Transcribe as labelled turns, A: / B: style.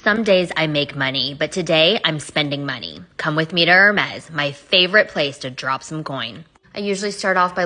A: Some days I make money, but today I'm spending money. Come with me to Hermes, my favorite place to drop some coin. I usually start off by